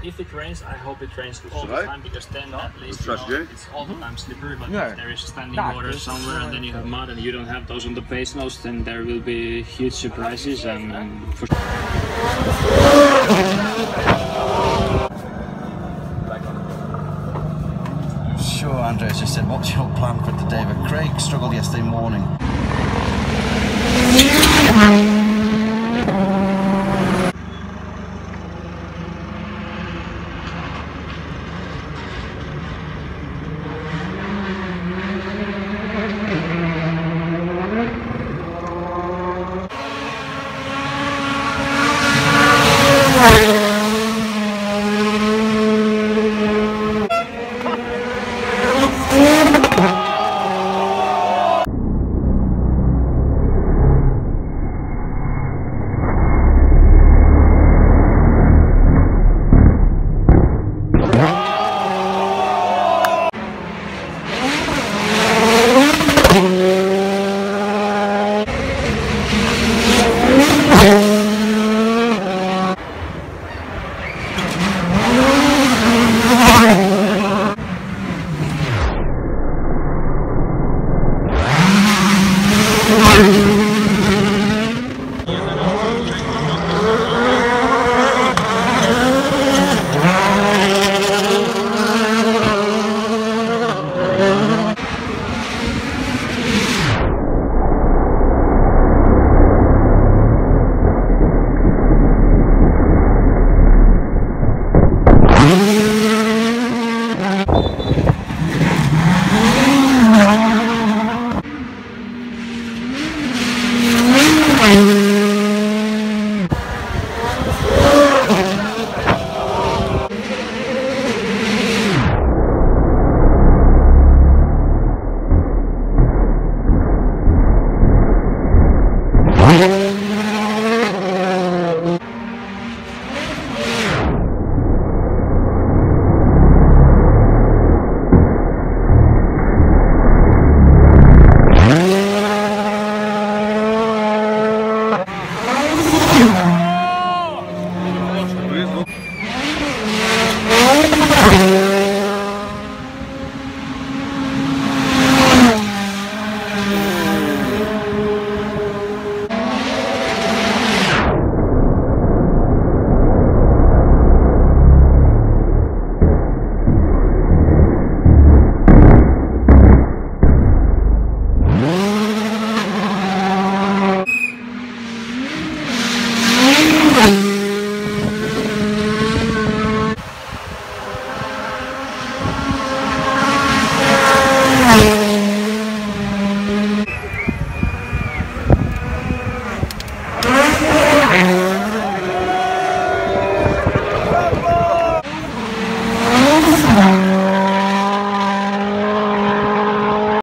If it rains, I hope it rains all the Right. time because then at least you Trust know, you. it's all the time slippery. But Yeah. if there is standing Yeah, water it's- somewhere and then you have mud and you don't have those on the pace notes, then there will be huge surprises and, and for Sure, what's your plan for today? But Craig struggled yesterday morning. Um, Ooh.